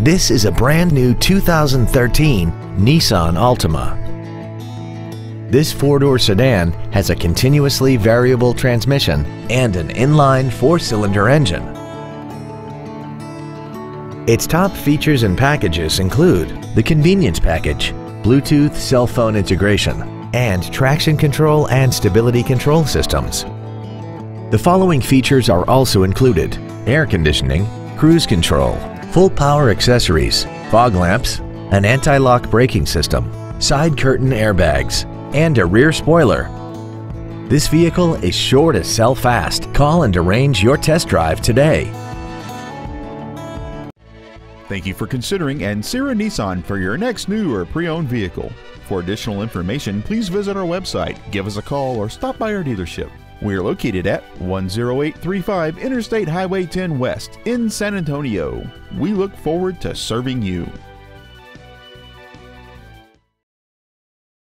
This is a brand new 2013 Nissan Altima. This four-door sedan has a continuously variable transmission and an inline four-cylinder engine. Its top features and packages include the convenience package, Bluetooth cell phone integration, and traction control and stability control systems. The following features are also included air conditioning, cruise control, full power accessories, fog lamps, an anti-lock braking system, side curtain airbags, and a rear spoiler. This vehicle is sure to sell fast. Call and arrange your test drive today. Thank you for considering Ancira Nissan for your next new or pre-owned vehicle. For additional information, please visit our website, give us a call, or stop by our dealership. We are located at 10835 Interstate Highway 10 West in San Antonio. We look forward to serving you.